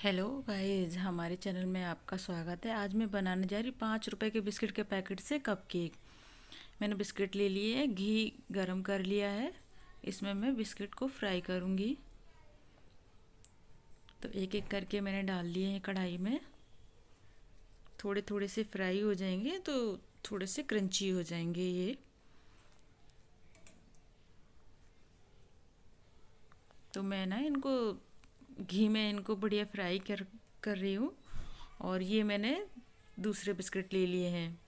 Hello guys, हमारे channel में आपका स्वागत है। आज मैं बनाने जा रही पाँच रुपए के बिस्किट के पैकेट से कप केक मैंने बिस्किट ले लिए है, घी गरम कर लिया है। इसमें मैं बिस्किट को फ्राई करूँगी। तो एक एक करके मैंने डाल लिए हैं कढ़ाई में। थोड़े थोड़े से फ्राई हो जाएँगे तो थोड़े से क्रंची हो जाएँगे ये। तो मैं ना इनको घी में इनको बढ़िया फ्राई कर कर रही हूँ। और ये मैंने दूसरे बिस्किट ले लिए हैं।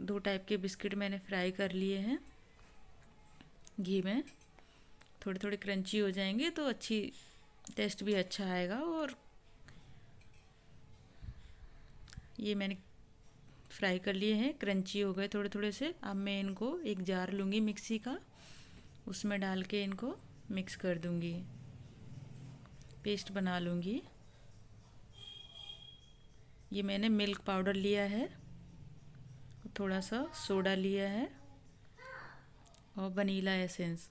दो टाइप के बिस्किट मैंने फ्राई कर लिए हैं घी में। थोड़े थोड़े क्रंची हो जाएँगे तो अच्छी टेस्ट भी अच्छा आएगा और ये मैंने फ्राई कर लिए हैं। क्रंची हो गए थोड़े थोड़े से। अब मैं इनको एक जार लूँगी मिक्सी का। उसमें डाल के इनको मिक्स कर दूँगी। पेस्ट बना लूँगी। ये मैंने मिल्क पाउडर लिया है थोड़ा सा सोडा लिया है, और वनीला एसेंस।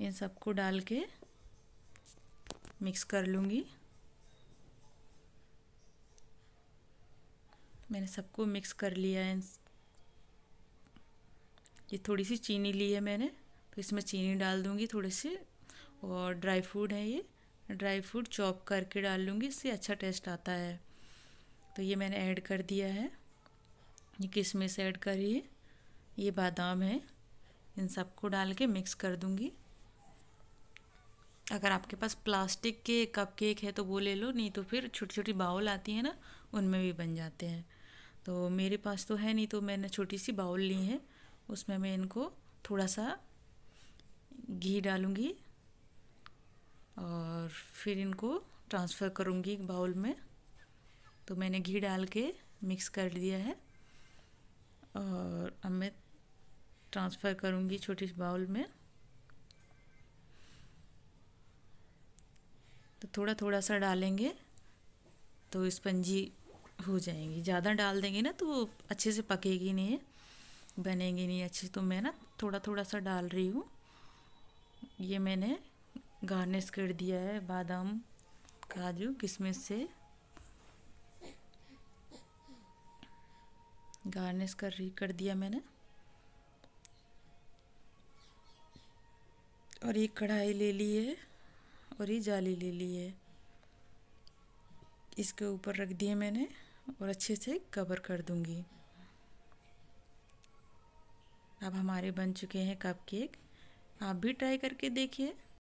इन सबको डाल के मिक्स कर लूँगी। मैंने सबको मिक्स कर लिया है। ये थोड़ी सी चीनी ली है मैंने तो इसमें चीनी डाल दूँगी थोड़ी सी। और ड्राई फ्रूट है ये। ड्राई फ्रूट चॉप करके डाल लूँगी, इससे अच्छा टेस्ट आता है। तो ये मैंने ऐड कर दिया है। ये किशमिश ऐड करिए ये बादाम है। इन सबको डाल के मिक्स कर दूँगी। अगर आपके पास प्लास्टिक के कप केक है तो वो ले लो, नहीं तो फिर छोटी छोटी बाउल आती है ना, उनमें भी बन जाते हैं। तो मेरे पास तो है नहीं तो मैंने छोटी सी बाउल ली है। उसमें मैं इनको थोड़ा सा घी डालूँगी। और फिर इनको ट्रांसफ़र करूँगी बाउल में। तो मैंने घी डाल के मिक्स कर दिया है और अब मैं ट्रांसफ़र करूँगी छोटी बाउल में। तो थोड़ा थोड़ा सा डालेंगे तो स्पंजी हो जाएँगी। ज़्यादा डाल देंगे ना तो अच्छे से पकेगी नहीं, बनेगी नहीं अच्छी। तो मैं ना थोड़ा थोड़ा सा डाल रही हूँ। ये मैंने गार्निश कर दिया है बादाम, काजू किशमिश से। गार्निश कर रही, कर दिया मैंने। और ये कढ़ाई ले ली है और ये जाली ले ली है। इसके ऊपर रख दिए मैंने और अच्छे से कवर कर दूँगी। अब हमारे बन चुके हैं कप केक आप भी ट्राई करके देखिए।